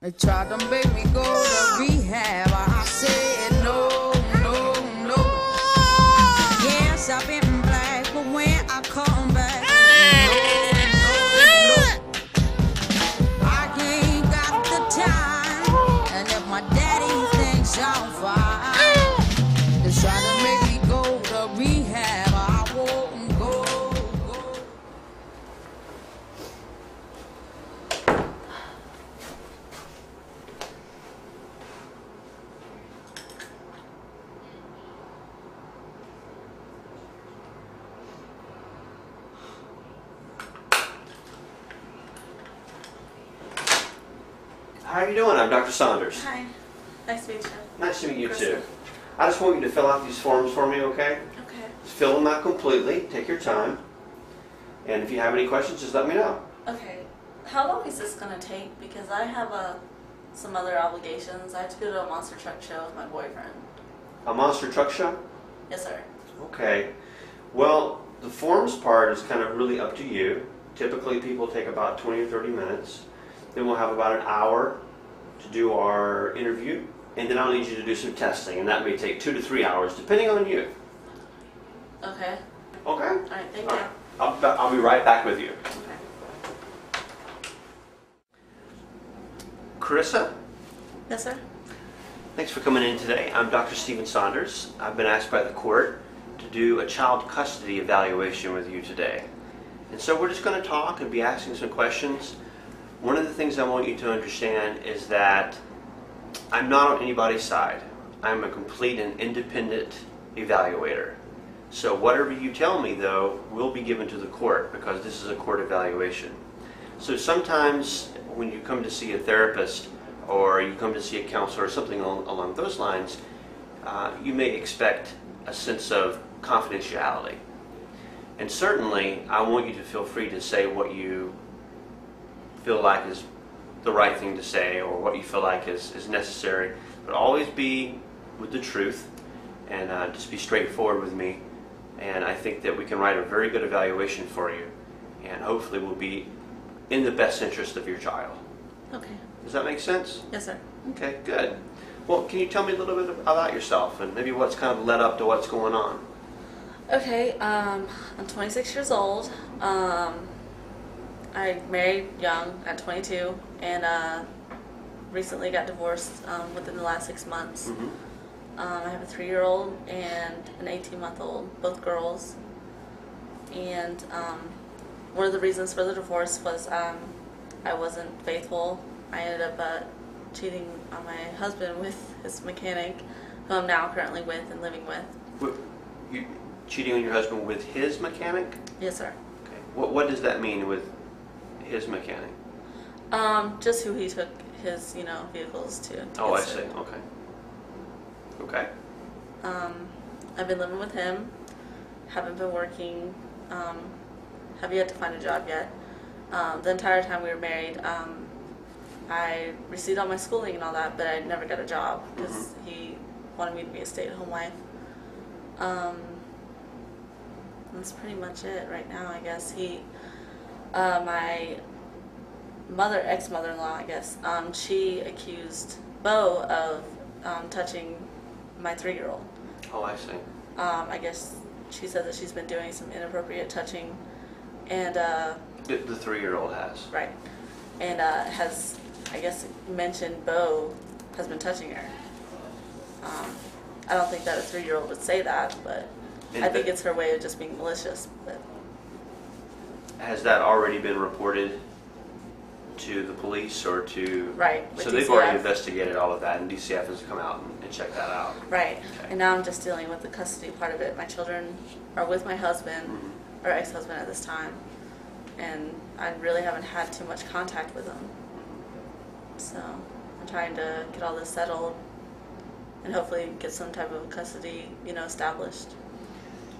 They tried to make me go to rehab. I Dr. Saunders. Hi. Nice to meet you. Nice to meet you too. I just want you to fill out these forms for me, okay? Okay. Just fill them out completely. Take your time. And if you have any questions, just let me know. Okay. How long is this gonna take? Because I have uh, some other obligations. I have to go to a monster truck show with my boyfriend. A monster truck show? Yes, sir. Okay. Well, the forms part is kind of really up to you. Typically, people take about 20 or 30 minutes. Then we'll have about an hour to do our interview. And then I'll need you to do some testing, and that may take two to three hours, depending on you. Okay. Okay? All right. Thank All you. right. I'll, I'll be right back with you. Okay. Carissa, Yes, sir. thanks for coming in today. I'm Dr. Stephen Saunders. I've been asked by the court to do a child custody evaluation with you today. And so we're just going to talk and be asking some questions. One of the things I want you to understand is that I'm not on anybody's side. I'm a complete and independent evaluator. So whatever you tell me, though, will be given to the court because this is a court evaluation. So sometimes when you come to see a therapist or you come to see a counselor or something along, along those lines, uh, you may expect a sense of confidentiality. And certainly, I want you to feel free to say what you feel like is the right thing to say or what you feel like is, is necessary, but always be with the truth and uh, just be straightforward with me. And I think that we can write a very good evaluation for you, and hopefully we'll be in the best interest of your child. Okay. Does that make sense? Yes, sir. Okay, good. Well, can you tell me a little bit about yourself and maybe what's kind of led up to what's going on? Okay. Um, I'm 26 years old. Um, I married young at 22, and uh, recently got divorced um, within the last six months. Mhm. Um, I have a three-year-old and an 18-month-old, both girls. And um, one of the reasons for the divorce was um, I wasn't faithful. I ended up uh, cheating on my husband with his mechanic, who I'm now currently with and living with. What, you cheating on your husband with his mechanic? Yes, sir. Okay. What, what does that mean with his mechanic? Um, just who he took his, you know, vehicles to. Oh, I see. Okay. Okay. Um, I've been living with him. Haven't been working. Um, have yet to find a job yet. Um, the entire time we were married, um, I received all my schooling and all that, but I never got a job because he wanted me to be a stay-at-home wife. Um, that's pretty much it right now, I guess. He, uh, my mother, ex-mother-in-law, I guess, um, she accused Bo of um, touching my three-year-old. Oh, I see. Um, I guess she said that she's been doing some inappropriate touching, and uh, The, the three-year-old has. right, and uh, has I guess mentioned Bo has been touching her. Um, I don't think that a three-year-old would say that, but And I think it's her way of just being malicious. But Has that already been reported to the police or to? Right, with So they've already DCF. investigated all of that, and DCF has come out and, and checked that out. right, Okay. and now I'm just dealing with the custody part of it. My children are with my husband Mhm. or ex-husband at this time, and I really haven't had too much contact with them. So I'm trying to get all this settled and hopefully get some type of custody, you know, established.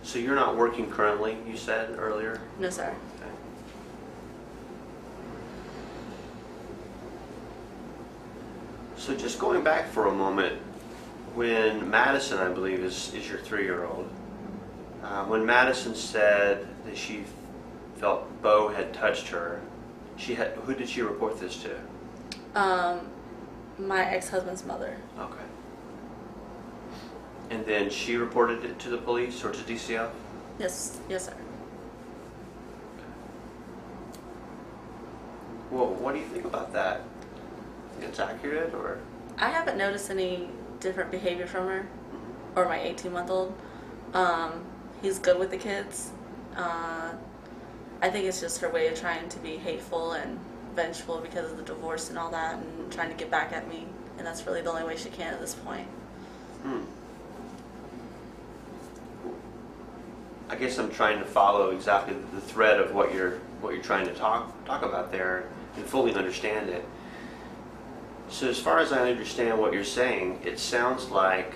So you're not working currently, you said earlier? No, sir. Okay. So just going back for a moment, when Madison, I believe, is, is your three-year-old, Uh, when Madison said that she felt Bo had touched her, she had who did she report this to? Um, my ex-husband's mother. Okay. And then she reported it to the police or to DCF? Yes, yes, sir. Well, what do you think about that? It's accurate or? I haven't noticed any different behavior from her or my 18 month old. Um, he's good with the kids. Uh, I think it's just her way of trying to be hateful and vengeful because of the divorce and all that and trying to get back at me. And that's really the only way she can at this point. Hmm. I guess I'm trying to follow exactly the thread of what you're what you're trying to talk talk about there and fully understand it. So as far as I understand what you're saying, it sounds like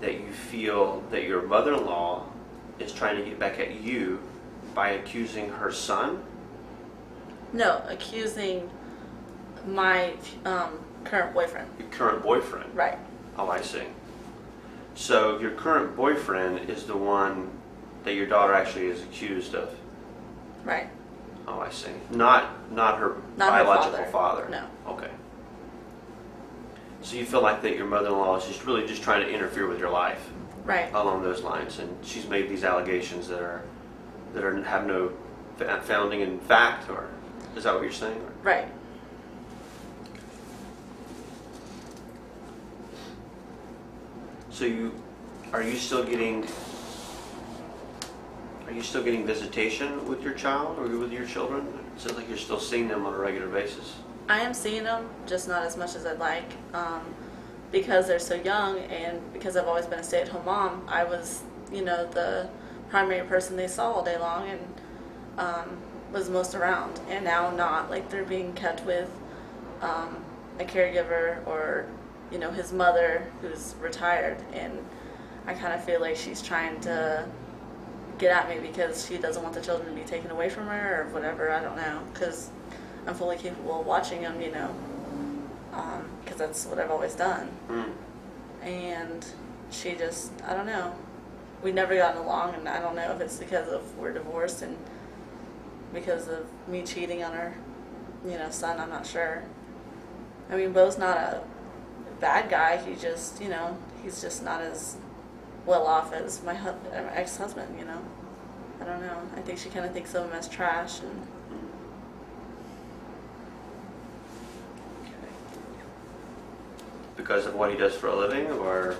that you feel that your mother-in-law is trying to get back at you by accusing her son. No, accusing my um, current boyfriend. Your current boyfriend. Right. Oh, I see. So your current boyfriend is the one that your daughter actually is accused of. Right. Oh, I see. Not not her Not her biological father. father. No. Okay. So you feel like that your mother-in-law is just really just trying to interfere with your life Right. along those lines, and she's made these allegations that are that are have no founding in fact, or is that what you're saying? Or- Right. So you are you still getting are you still getting visitation with your child or with your children? It sounds like you're still seeing them on a regular basis. I am seeing them, just not as much as I'd like, um, because they're so young, and because I've always been a stay-at-home mom. I was, you know, the primary person they saw all day long, and um, was most around. And now not. Like they're being kept with um, a caregiver or, you know, his mother who's retired, and I kind of feel like she's trying to get at me because she doesn't want the children to be taken away from her or whatever. I don't know because I'm fully capable of watching them, you know, because that's what I've always done. Mm. And she just, I don't know. We've never gotten along, and I don't know if it's because of we're divorced and because of me cheating on her, you know, son. I'm not sure. I mean, Bo's not a bad guy. He just, you know, he's just not as well off as my, hu- my ex-husband. You know, I don't know. I think she kind of thinks of him as trash, and Because of what he does for a living, or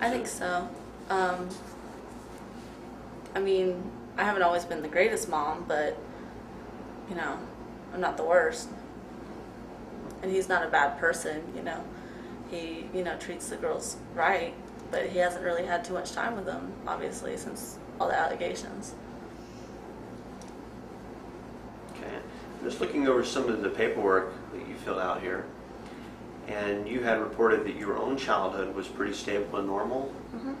I think so. Um, I mean, I haven't always been the greatest mom, but you know, I'm not the worst. And he's not a bad person, you know. He, you know, treats the girls right, but he hasn't really had too much time with them, obviously, since all the allegations. okay, I'm just looking over some of the paperwork that you filled out here, and you had reported that your own childhood was pretty stable and normal. hmm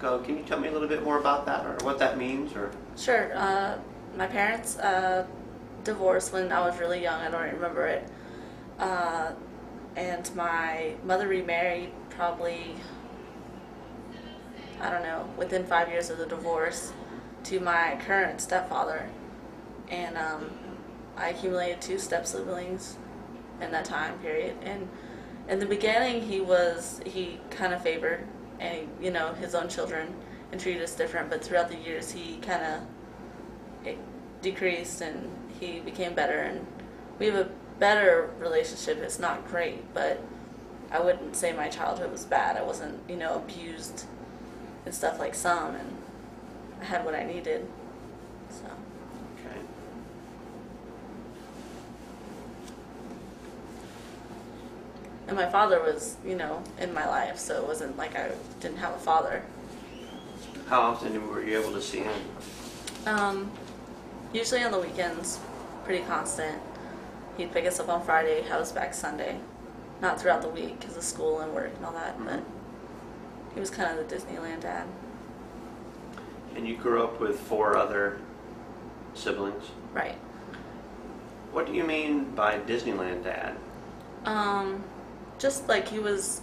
Go, can you tell me a little bit more about that, or what that means, or? Sure. Uh, my parents uh, divorced when I was really young. I don't remember it. Uh, and my mother remarried probably, I don't know, within five years of the divorce to my current stepfather. And um, I accumulated two step siblings in that time period. And in the beginning, he was, he kind of favored and you know his own children and treated us different but throughout the years he kind of decreased and he became better and we have a better relationship. It's not great but i wouldn't say my childhood was bad. I wasn't you know abused and stuff like some and i had what i needed so Okay. And my father was you know in my life so it wasn't like i didn't have a father How often were you able to see him? Um, usually on the weekends, pretty constant. He'd pick us up on Friday, have us back Sunday. Not throughout the week because of school and work and all that, but he was kind of the Disneyland dad. And you grew up with four other siblings. Right. What do you mean by Disneyland dad? Um, just like he was,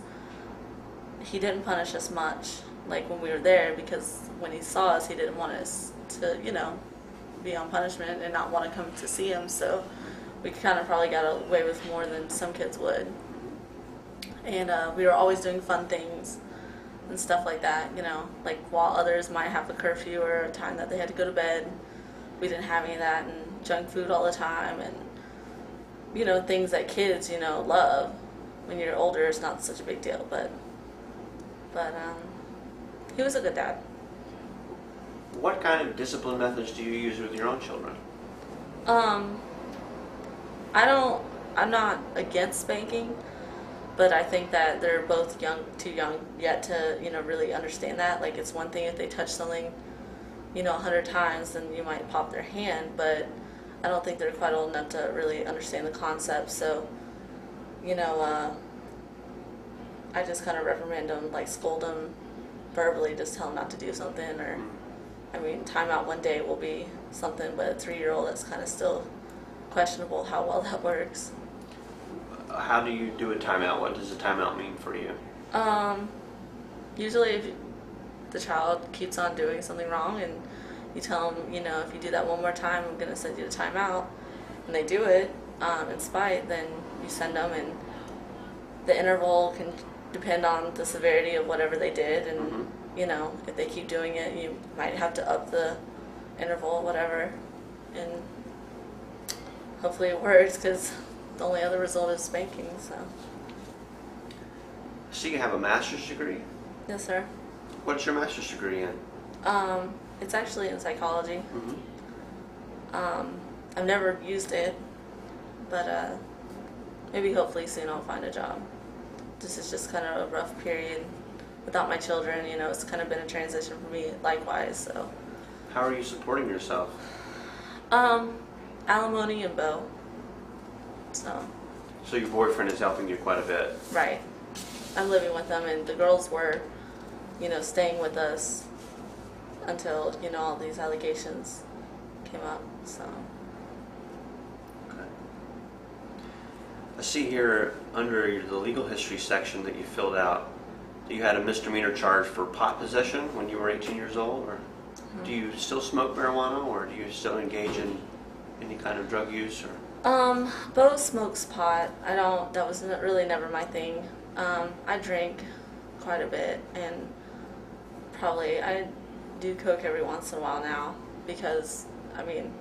he didn't punish us much. like when we were there because when he saw us, he didn't want us to, you know, be on punishment and not want to come to see him. So we kind of probably got away with more than some kids would. And uh, we were always doing fun things and stuff like that, you know, like while others might have a curfew or a time that they had to go to bed, we didn't have any of that and junk food all the time and, you know, things that kids, you know, love. When you're older, it's not such a big deal, but, but, um, he was a good dad. What kind of discipline methods do you use with your own children? Um, I don't. I'm not against spanking, but I think that they're both young, too young yet to you know really understand that. Like it's one thing if they touch something, you know, a hundred times, then you might pop their hand, but I don't think they're quite old enough to really understand the concept. So, you know, uh, I just kind of reprimand them, like scold them verbally, just tell them not to do something, or I mean, timeout one day will be something, but a three-year-old that's kind of still questionable how well that works. How do you do a timeout? What does a timeout mean for you? Um, usually, if the child keeps on doing something wrong, and you tell them, you know, if you do that one more time, I'm gonna send you to timeout, and they do it um, in spite, then you send them, and the interval can depend on the severity of whatever they did, and Mhm. you know, if they keep doing it, you might have to up the interval, whatever, and hopefully it works because the only other result is spanking. So, So you have a master's degree. yes, sir. What's your master's degree in? Um, it's actually in psychology. Mm-hmm. Um, I've never used it, but uh, maybe hopefully soon I'll find a job. This is just kind of a rough period without my children. You know, it's kind of been a transition for me, likewise. So, How are you supporting yourself? um, alimony and Bo. So, So your boyfriend is helping you quite a bit. right. I'm living with them, and the girls were, you know, staying with us until you know all these allegations came up. So, I see here under the legal history section that you filled out you had a misdemeanor charge for pot possession when you were 18 years old. Or do you still smoke marijuana, or do you still engage in any kind of drug use? Or Um, Bo smokes pot. I don't. That was really never my thing. Um, I drink quite a bit, and probably I do coke every once in a while now because I mean,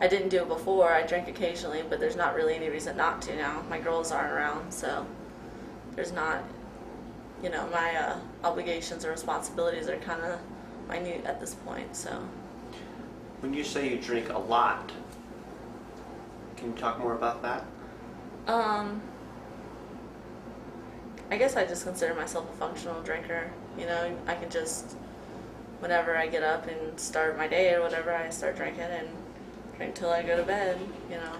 I didn't do it before. I drink occasionally, but there's not really any reason not to now. My girls aren't around, so there's not. You know, my uh, obligations or responsibilities are kind of minute at this point. So. when you say you drink a lot, can you talk more about that? Um, I guess I just consider myself a functional drinker. You know, I can just, whenever I get up and start my day or whatever, I start drinking and till I go to bed. You know,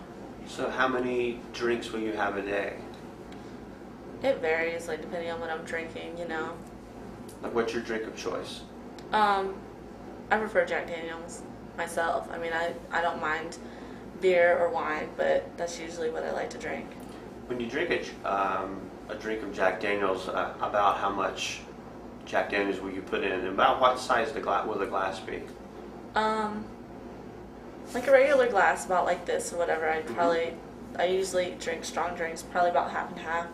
So how many drinks will you have a day? it varies, like depending on what I'm drinking. You know, Like what's your drink of choice? um, I prefer Jack Daniels myself. I mean, I I don't mind beer or wine, but that's usually what I like to drink. When you drink a, um, a drink of Jack Daniels, uh, about how much Jack Daniels will you put in? And about what size the gla- will the glass be? Um, like a regular glass, about like this or whatever. I'd Mhm. probably, I usually drink strong drinks, probably about half and half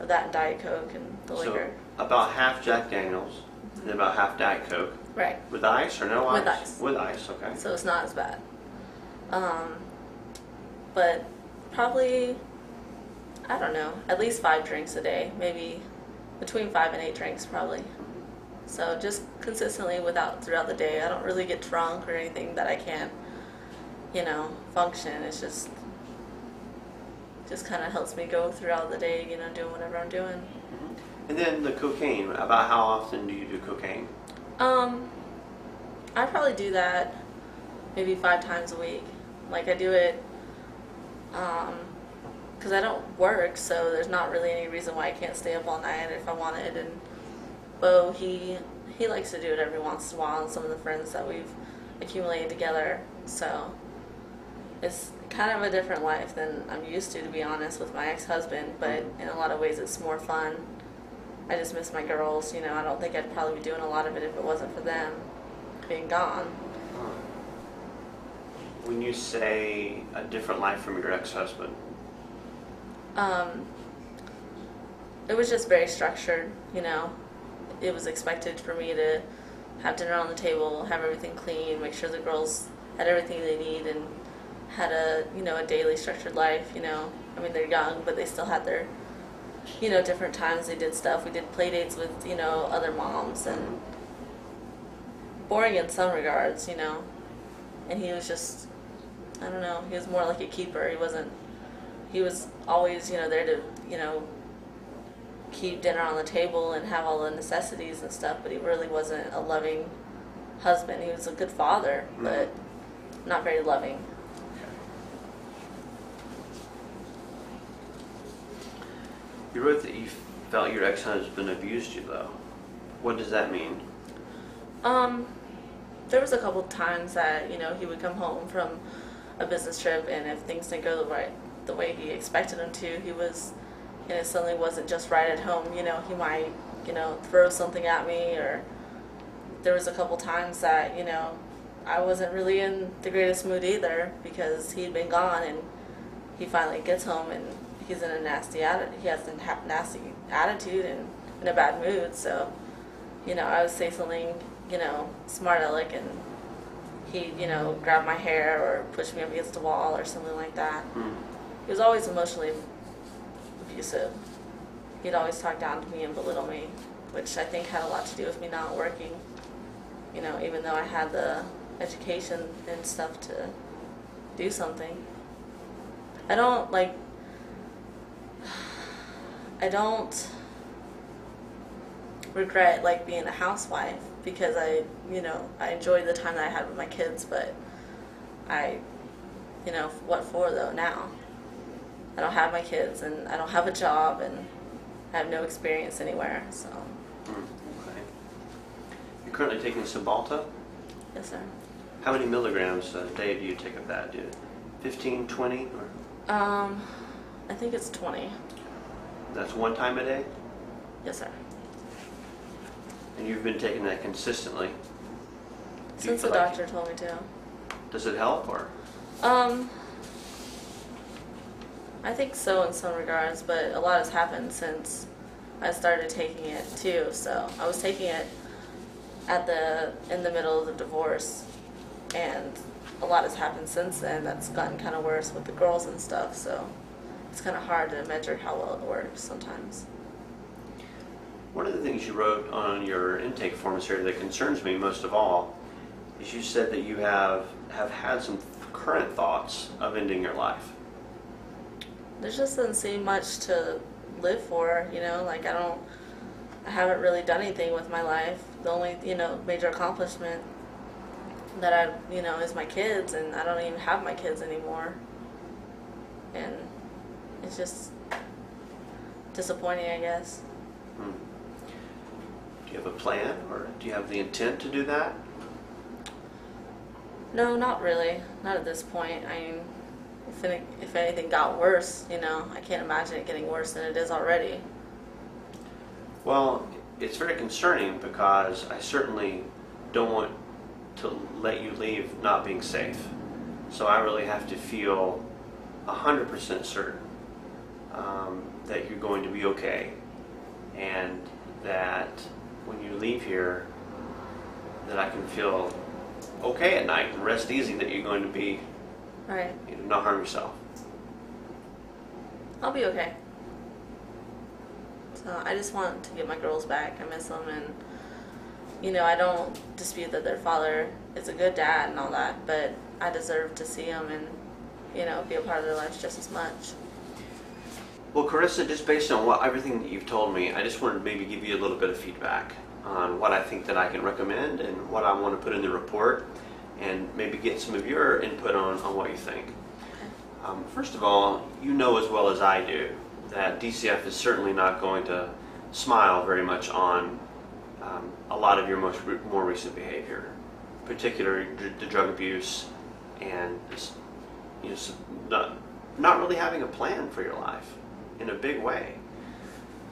of that and Diet Coke and the So liquor. about half Jack Daniels and about half Diet Coke. Right. With ice or no ice? With ice. With ice, okay. So it's not as bad. Um, but probably, I don't know, at least five drinks a day, maybe between five and eight drinks probably. So just consistently without throughout the day. I don't really get drunk or anything that I can't, you know, function. It's just just kind of helps me go throughout the day, you know, doing whatever I'm doing. And then the cocaine. About how often do you do cocaine? Um, I probably do that maybe five times a week. Like I do it, um, because I don't work, so there's not really any reason why I can't stay up all night if I wanted. And Bo, he he likes to do it every once in a while, and some of the friends that we've accumulated together. So it's kind of a different life than I'm used to, to be honest, with my ex-husband. But in a lot of ways, it's more fun I just miss my girls. You know, I don't think I'd probably be doing a lot of it if it wasn't for them being gone. When you say a different life from your ex-husband, Um, it was just very structured, you know. It was expected for me to have dinner on the table, have everything clean, make sure the girls had everything they need, and had a you know a daily structured life. You know, I mean they're young, but they still had their you know different times they did stuff. We did play dates with you know other moms and boring in some regards, you know. And he was just I don't know. He was more like a keeper. He wasn't he was always, you know, there to, you know, keep dinner on the table and have all the necessities and stuff, but he really wasn't a loving husband. He was a good father, but not very loving. You wrote that you felt your ex-husband abused you, though. What does that mean? Um, there was a couple times that, you know, he would come home from a business trip and if things didn't go the right the way he expected them to, he was and it suddenly wasn't just right at home, you know, he might, you know, throw something at me or there was a couple times that, you know, I wasn't really in the greatest mood either because he'd been gone and he finally gets home and he's in a nasty attitude. He has a ha- nasty attitude and in a bad mood. So, you know, I would say something, you know, smart aleck and he, you know, grab my hair or push me up against the wall or something like that. Hmm. He was always emotionally abusive. He'd always talk down to me and belittle me, which I think had a lot to do with me not working. You know, even though I had the education and stuff to do something. I don't like I don't regret like being a housewife because I, you know, I enjoyed the time that I had with my kids, but I, you know, what for though now? I don't have my kids and I don't have a job and I have no experience anywhere, so Hmm, Okay. You're currently taking Cymbalta. yes sir. How many milligrams a day do you take of that? Do you 15, 20, or Um, I think it's 20. That's one time a day? Yes sir. And you've been taking that consistently. Do you Since the feel like- doctor told me to. Does it help, or Um, I think so in some regards, but a lot has happened since I started taking it too. So I was taking it at the in the middle of the divorce, and a lot has happened since then. That's gotten kind of worse with the girls and stuff. So it's kind of hard to measure how well it works sometimes. one of the things you wrote on your intake forms here that concerns me most of all is you said that you have have had some current thoughts of ending your life. there just doesn't seem much to live for, you know, like I don't I haven't really done anything with my life. The only, you know, major accomplishment that I, you know, is my kids and I don't even have my kids anymore. And it's just disappointing, I guess. Hmm. Do you have a plan, or do you have the intent to do that? No, not really. Not at this point. I mean, if any, if anything got worse, you know, I can't imagine it getting worse than it is already. Well, it's very concerning because I certainly don't want to let you leave not being safe. So I really have to feel 100% certain um, that you're going to be okay and that when you leave here that I can feel okay at night and rest easy that you're going to be, Right. you know, not harm yourself. I'll be okay. So I just want to get my girls back. I miss them, and you know I don't dispute that their father is a good dad and all that, but I deserve to see them and you know be a part of their lives just as much. Well, Carissa, just based on what everything that you've told me, I just wanted to maybe give you a little bit of feedback on what I think that I can recommend and what I want to put in the report, and maybe get some of your input on, on what you think. Um, first of all, you know as well as I do that DCF is certainly not going to smile very much on um, a lot of your most re- more recent behavior, particularly dr- the drug abuse and just, you know, not, not really having a plan for your life in a big way.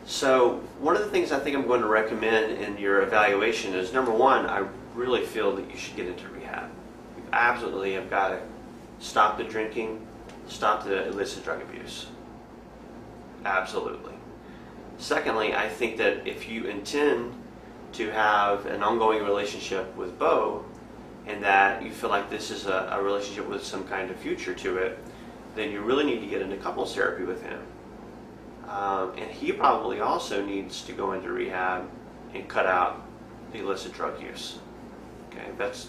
So, one of the things I think I'm going to recommend in your evaluation is number one, I really feel that you should get into rehab. You absolutely have got to stop the drinking, stop the illicit drug abuse. Absolutely. Secondly, I think that if you intend to have an ongoing relationship with Bo, and that you feel like this is a, a relationship with some kind of future to it, then you really need to get into couples therapy with him. Um, and he probably also needs to go into rehab and cut out the illicit drug use. Okay, that's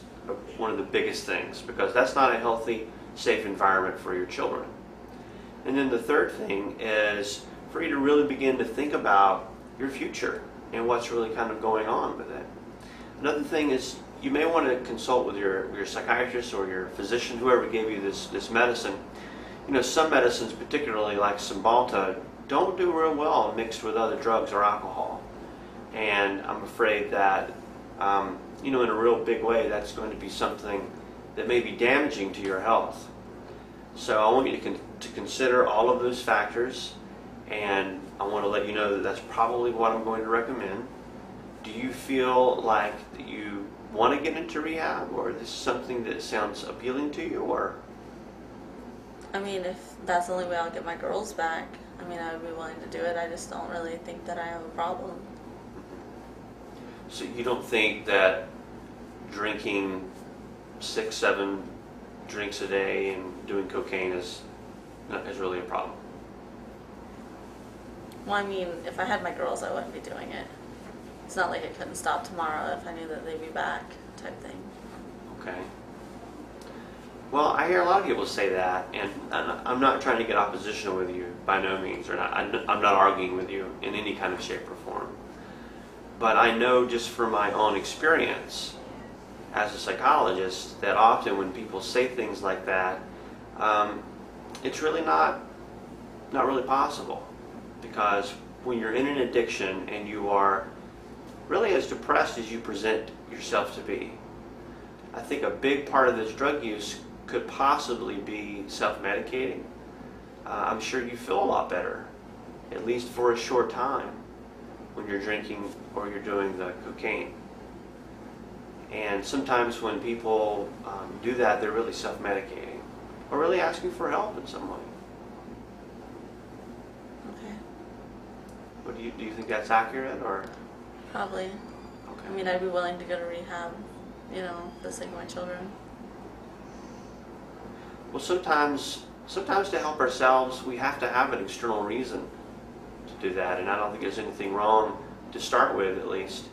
one of the biggest things because that's not a healthy, safe environment for your children. And then the third thing is for you to really begin to think about your future and what's really kind of going on with it. Another thing is you may want to consult with your, your psychiatrist or your physician, whoever gave you this, this medicine. You know, some medicines, particularly like Cymbalta, don't do real well mixed with other drugs or alcohol. And I'm afraid that, um, you know, in a real big way, that's going to be something that may be damaging to your health. So I want you to, con- to consider all of those factors, and I want to let you know that that's probably what I'm going to recommend. Do you feel like you want to get into rehab, or this is something that sounds appealing to you, or? I mean, if that's the only way I'll get my girls back, I mean, I would be willing to do it. I just don't really think that I have a problem. So you don't think that drinking six, seven drinks a day and doing cocaine is not, is really a problem? Well, I mean, if I had my girls, I wouldn't be doing it. It's not like I couldn't stop tomorrow if I knew that they'd be back, type thing. Okay. Well, I hear a lot of people say that, and I'm not trying to get oppositional with you by no means, or not, I'm I'm not arguing with you in any kind of shape or form. But I know just from my own experience as a psychologist that often when people say things like that, um, it's really not not really possible because when you're in an addiction and you are really as depressed as you present yourself to be, I think a big part of this drug use could possibly be self-medicating. Uh, I'm sure you feel a lot better, at least for a short time, when you're drinking or you're doing the cocaine. And sometimes when people um, do that, they're really self-medicating or really asking for help in some way. Okay. What do you do? You think that's accurate or? Probably. Okay. I mean, I'd be willing to go to rehab, you know, for the sake of my children. Well, sometimes, sometimes to help ourselves, we have to have an external reason to do that, and I don't think there's anything wrong to start with, at least,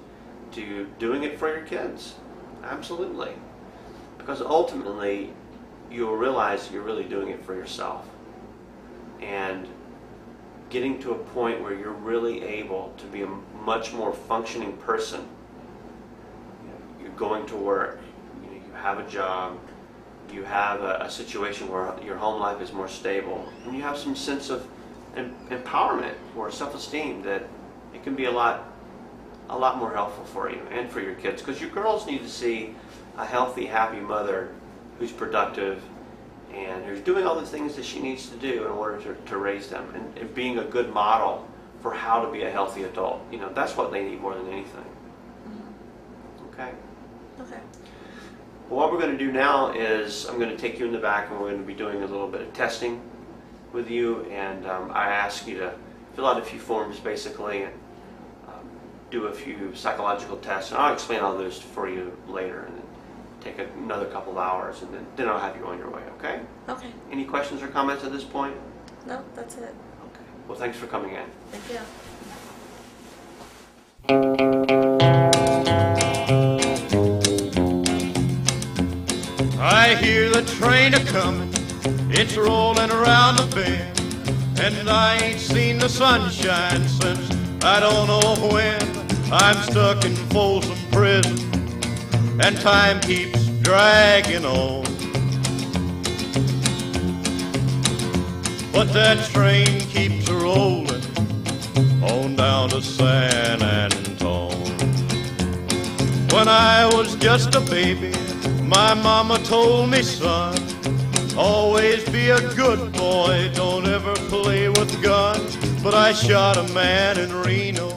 to doing it for your kids. Absolutely, because ultimately, you'll realize you're really doing it for yourself, and getting to a point where you're really able to be a much more functioning person. You're going to work, you, you have a job, you have a, a situation where your home life is more stable, and you have some sense of em- empowerment or self-esteem that it can be a lot, a lot more helpful for you and for your kids. Because your girls need to see a healthy, happy mother who's productive and who's doing all the things that she needs to do in order to, to raise them and, and being a good model for how to be a healthy adult. You know, that's what they need more than anything. Mm-hmm. Okay. Okay. Well, what we're going to do now is I'm going to take you in the back and we're going to be doing a little bit of testing with you. And um, I ask you to fill out a few forms basically and um, do a few psychological tests. And I'll explain all those for you later and then take another couple of hours and then, then I'll have you on your way, okay? Okay. Any questions or comments at this point? No, that's it. Okay. Well, thanks for coming in. Thank you. Train a comin', it's rolling around the bend, and I ain't seen the sunshine since I don't know when. I'm stuck in Folsom Prison, and time keeps dragging on. But that train keeps rolling on down to San Antone. When I was just a baby, my mama told me, son, always be a good boy, don't ever play with guns. But I shot a man in Reno.